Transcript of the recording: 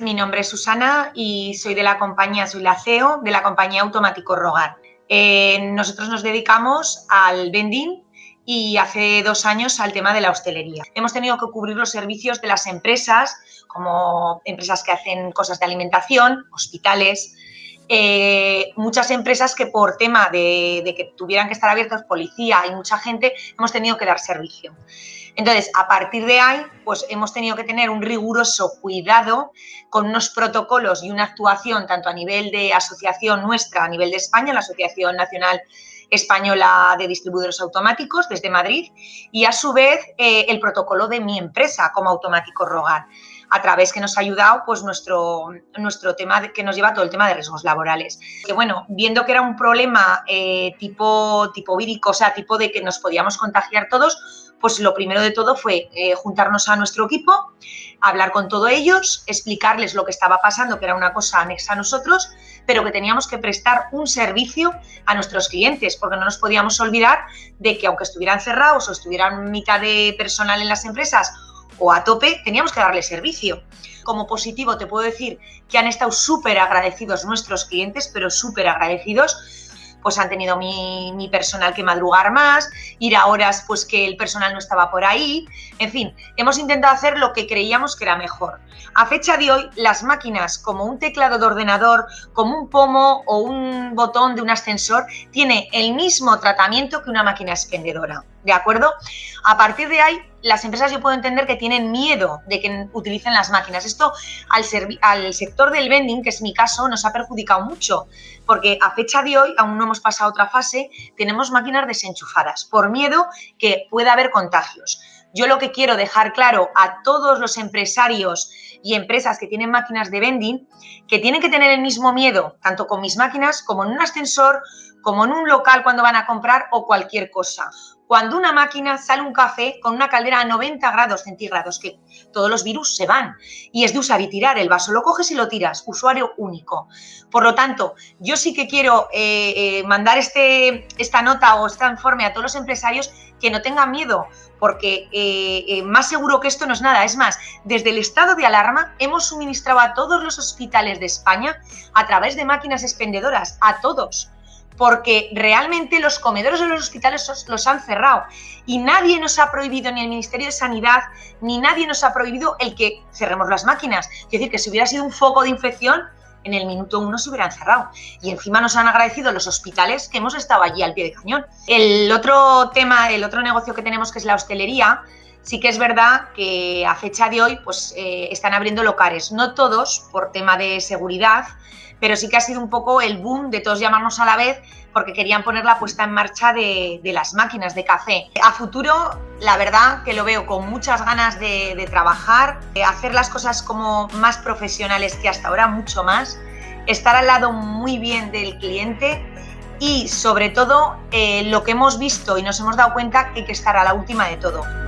Mi nombre es Susana y soy de la compañía, soy CEO de la compañía Automático Rogar. Eh, nosotros nos dedicamos al vending y hace dos años al tema de la hostelería. Hemos tenido que cubrir los servicios de las empresas, como empresas que hacen cosas de alimentación, hospitales, eh, muchas empresas que por tema de, que tuvieran que estar abiertos, policía y mucha gente, hemos tenido que dar servicio. Entonces, a partir de ahí, pues hemos tenido que tener un riguroso cuidado con unos protocolos y una actuación tanto a nivel de asociación nuestra, a nivel de España, la Asociación Nacional Española de Distribuidores Automáticos desde Madrid, y a su vez eh, el protocolo de mi empresa como automático Rogar a través que nos ha ayudado pues nuestro, nuestro tema que nos lleva todo el tema de riesgos laborales. Que bueno, viendo que era un problema eh, tipo, tipo vírico, o sea, tipo de que nos podíamos contagiar todos, pues lo primero de todo fue eh, juntarnos a nuestro equipo, hablar con todos ellos, explicarles lo que estaba pasando, que era una cosa anexa a nosotros, pero que teníamos que prestar un servicio a nuestros clientes, porque no nos podíamos olvidar de que aunque estuvieran cerrados o estuvieran mitad de personal en las empresas o a tope, teníamos que darle servicio. Como positivo te puedo decir que han estado súper agradecidos nuestros clientes, pero súper agradecidos pues han tenido mi, personal que madrugar más, ir a horas pues que el personal no estaba por ahí, en fin, hemos intentado hacer lo que creíamos que era mejor. A fecha de hoy, las máquinas como un teclado de ordenador, como un pomo o un botón de un ascensor, tiene el mismo tratamiento que una máquina expendedora. ¿de acuerdo? A partir de ahí, las empresas yo puedo entender que tienen miedo de que utilicen las máquinas. Esto al, al sector del vending, que es mi caso, nos ha perjudicado mucho, porque a fecha de hoy, aún no hemos pasado otra fase, tenemos máquinas desenchufadas, por miedo que pueda haber contagios. Yo lo que quiero dejar claro a todos los empresarios y empresas que tienen máquinas de vending, que tienen que tener el mismo miedo, tanto con mis máquinas como en un ascensor, como en un local cuando van a comprar o cualquier cosa cuando una máquina sale un café con una caldera a 90 grados centígrados, que todos los virus se van y es de usar y tirar. El vaso lo coges y lo tiras, usuario único. Por lo tanto, yo sí que quiero eh, eh, mandar este, esta nota o este informe a todos los empresarios que no tengan miedo, porque eh, más seguro que esto no es nada. Es más, desde el estado de alarma hemos suministrado a todos los hospitales de España a través de máquinas expendedoras, a todos porque realmente los comedores de los hospitales los han cerrado y nadie nos ha prohibido, ni el Ministerio de Sanidad, ni nadie nos ha prohibido el que cerremos las máquinas. Es decir, que si hubiera sido un foco de infección, en el minuto uno se hubieran cerrado. Y encima nos han agradecido los hospitales que hemos estado allí al pie de cañón. El otro tema, el otro negocio que tenemos, que es la hostelería, sí que es verdad que a fecha de hoy pues, eh, están abriendo locales. No todos por tema de seguridad, pero sí que ha sido un poco el boom de todos llamarnos a la vez porque querían poner la puesta en marcha de, las máquinas de café. A futuro, la verdad que lo veo con muchas ganas de, trabajar, de hacer las cosas como más profesionales que hasta ahora, mucho más, estar al lado muy bien del cliente y sobre todo eh, lo que hemos visto y nos hemos dado cuenta que hay que estar a la última de todo.